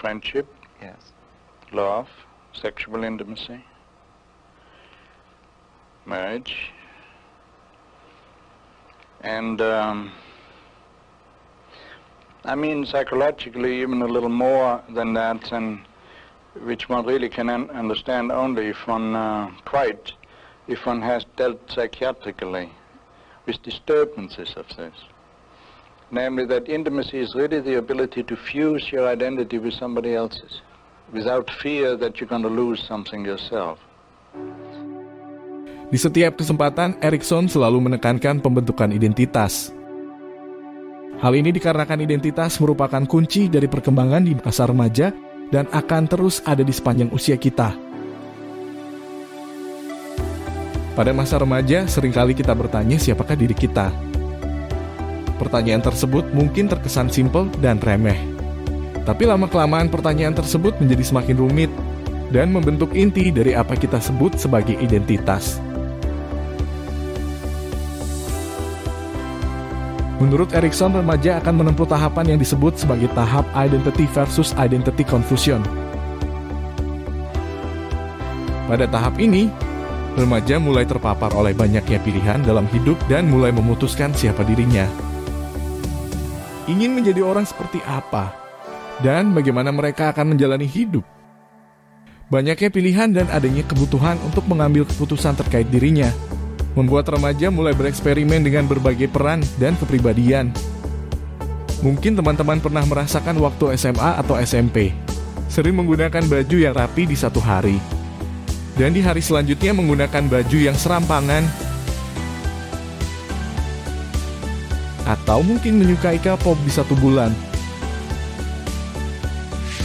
friendship, Yes. love, sexual intimacy, marriage, and um, I mean psychologically even a little more than that, and which one really can un- understand only if one uh, quite, if one has dealt psychiatrically with disturbances of this. Namely, that intimacy is really the ability to fuse your identity with somebody else's without fear that you're going to lose something yourself. Di setiap kesempatan, Erikson selalu menekankan pembentukan identitas. Hal ini dikarenakan identitas merupakan kunci dari perkembangan di masa remaja dan akan terus ada di sepanjang usia kita. Pada masa remaja, sering kali kita bertanya siapakah diri kita. Pertanyaan tersebut mungkin terkesan simpel dan remeh. Tapi lama-kelamaan pertanyaan tersebut menjadi semakin rumit dan membentuk inti dari apa kita sebut sebagai identitas. Menurut Erikson, remaja akan menempuh tahapan yang disebut sebagai tahap identity versus identity confusion. Pada tahap ini, remaja mulai terpapar oleh banyaknya pilihan dalam hidup dan mulai memutuskan siapa dirinya. Ingin menjadi orang seperti apa, dan bagaimana mereka akan menjalani hidup. Banyaknya pilihan dan adanya kebutuhan untuk mengambil keputusan terkait dirinya, membuat remaja mulai bereksperimen dengan berbagai peran dan kepribadian. Mungkin teman-teman pernah merasakan waktu SMA atau SMP, sering menggunakan baju yang rapi di satu hari, dan di hari selanjutnya menggunakan baju yang serampangan, atau mungkin menyukai K-pop di satu bulan,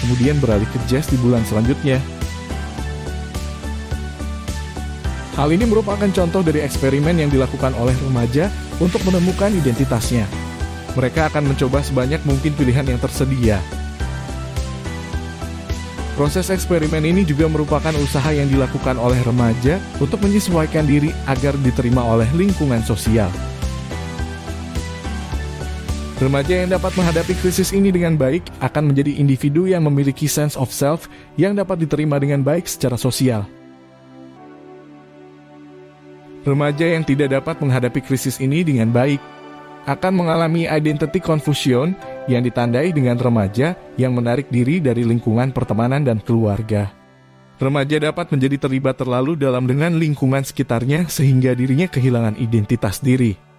kemudian beralih ke jazz di bulan selanjutnya. Hal ini merupakan contoh dari eksperimen yang dilakukan oleh remaja untuk menemukan identitasnya. Mereka akan mencoba sebanyak mungkin pilihan yang tersedia. Proses eksperimen ini juga merupakan usaha yang dilakukan oleh remaja untuk menyesuaikan diri agar diterima oleh lingkungan sosial. Remaja yang dapat menghadapi krisis ini dengan baik akan menjadi individu yang memiliki sense of self yang dapat diterima dengan baik secara sosial. Remaja yang tidak dapat menghadapi krisis ini dengan baik akan mengalami identity confusion yang ditandai dengan remaja yang menarik diri dari lingkungan pertemanan dan keluarga. Remaja dapat menjadi terlibat terlalu dalam dengan lingkungan sekitarnya sehingga dirinya kehilangan identitas diri.